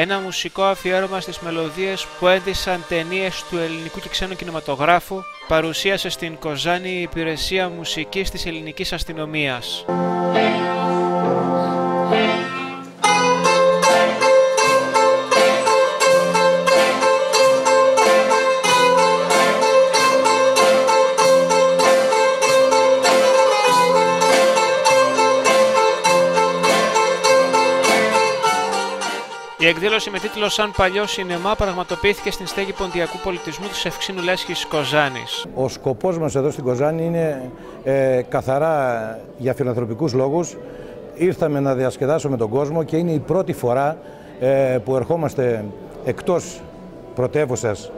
ένα μουσικό αφιέρωμα στις μελωδίες που έδισαν ταινίες του ελληνικού και ξένου κινηματογράφου, παρουσίασε στην Κοζάνη η Υπηρεσία Μουσικής της Ελληνικής Αστυνομίας. Η εκδήλωση με τίτλο Σαν παλιό σινεμά πραγματοποιήθηκε στην στέγη Ποντιακού Πολιτισμού της Ευξήνου Λέσχης Κοζάνης. Ο σκοπός μας εδώ στην Κοζάνη είναι ε, καθαρά για φιλανθρωπικούς λόγους. Ήρθαμε να διασκεδάσουμε τον κόσμο και είναι η πρώτη φορά ε, που ερχόμαστε εκτός πρωτεύουσας ε,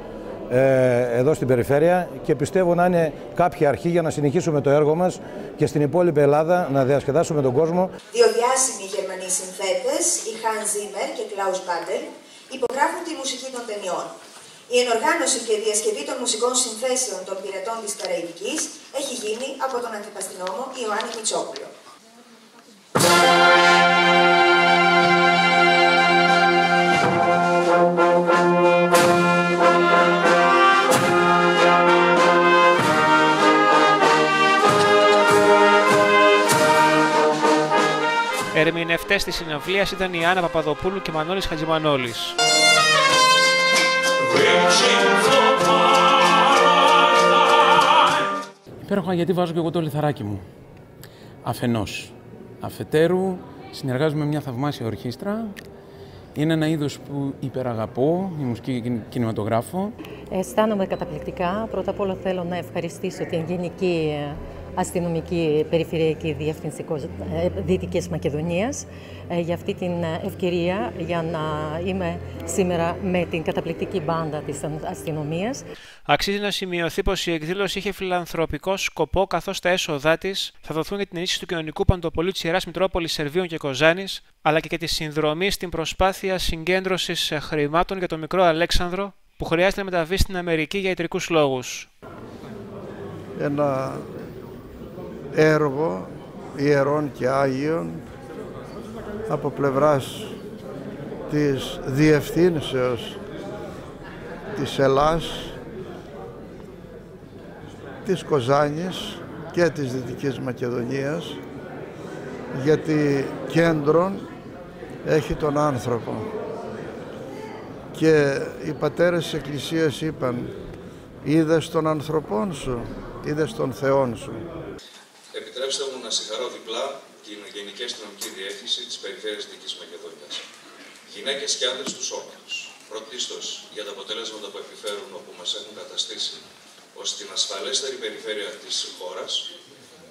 εδώ στην περιφέρεια και πιστεύω να είναι κάποια αρχή για να συνεχίσουμε το έργο μας και στην υπόλοιπη Ελλάδα να διασκεδάσουμε τον κόσμο. Δύο διάσημοι Γερμανοί συνθέτες, οι Hans Zimmer και Klaus Badel, υπογράφουν τη μουσική των ταινιών. Η ενοργάνωση και η διασκευή των μουσικών συνθέσεων των πυρετών της Καραϊβικής έχει γίνει από τον αντιπαστηνόμο Ιωάννη Μητσόπουλο. Ερμηνευτές της συναυλίας ήταν η Άννα Παπαδοπούλου και Μανώλης Χατζημανόλης. Υπέροχα γιατί βάζω και εγώ το λιθαράκι μου. Αφενός. Αφετέρου, συνεργάζομαι με μια θαυμάσια ορχήστρα. Είναι ένα είδος που υπεραγαπώ, η μουσική κινηματογράφο. Αισθάνομαι καταπληκτικά. Πρώτα απ' όλα θέλω να ευχαριστήσω την Γενική Αστυνομική Περιφερειακή Διεύθυνση ε, Δυτικής Μακεδονίας ε, για αυτή την ευκαιρία για να είμαι σήμερα με την καταπληκτική μπάντα της αστυνομίας. Αξίζει να σημειωθεί πως η εκδήλωση είχε φιλανθρωπικό σκοπό καθώς τα έσοδά της θα δοθούν για την ενίσχυση του κοινωνικού παντοπολίου της Ιεράς Μητρόπολης Σερβίων και Κοζάνης αλλά και για τη συνδρομή στην προσπάθεια συγκέντρωσης χρημάτων για τον μικρό Αλέξανδρο που χρειάζεται να μεταβεί στην Αμερική για ιατρικούς λόγους. Ένα έργο ιερών και Άγιων από πλευράς της Διευθύνσεως της Ελλάς, της Κοζάνης και της Δυτικής Μακεδονίας γιατί κέντρον έχει τον άνθρωπο και οι πατέρες της Εκκλησίας είπαν είδες τον ανθρωπόν σου, είδες τον Θεόν σου. Επιτρέψτε μου να συγχαρώ διπλά την Γενική Αστυνομική Διεύθυνση της Περιφέρειας Δυτικής Μακεδονίας. Γυναίκες και άντρες του όμοιρου. Πρωτίστως για τα αποτελέσματα που επιφέρουν όπου μας έχουν καταστήσει ως την ασφαλέστερη περιφέρεια της χώρας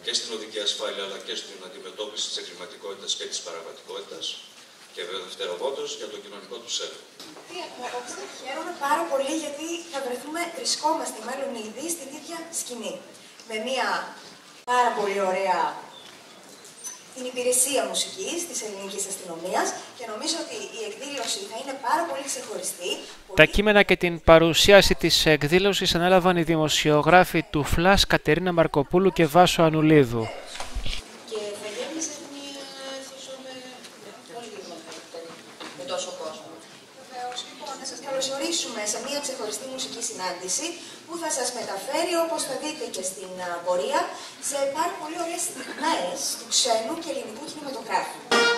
και στην οδική ασφάλεια αλλά και στην αντιμετώπιση της εγκληματικότητας και της παραβατικότητας και βέβαια δευτεροβόντω για το κοινωνικό του έργο. Χαίρομαι πάρα πολύ γιατί θα βρεθούμε, βρισκόμαστε μάλλον ήδη στην ίδια σκηνή. Με μια πάρα πολύ ωραία την υπηρεσία μουσικής της ελληνικής αστυνομίας και νομίζω ότι η εκδήλωση θα είναι πάρα πολύ ξεχωριστή. Τα κείμενα και την παρουσίαση της εκδήλωσης ανέλαβαν οι δημοσιογράφοι του ΦΛΑΣ Κατερίνα Μαρκοπούλου και Βάσο Ανουλίδου. Και θα γέμιζες μια αίθουσα με πολύ με τόσο κόσμο. Βεβαίως, λοιπόν, να σας καλωσορίσουμε σε μια ξεχωριστή μουσική συνάντηση που θα σας μεταφέρει, όπως θα δείτε και στην πορεία, σε πάρα πολύ ωραίες στιγμές του ξένου και ελληνικού κινηματογράφου.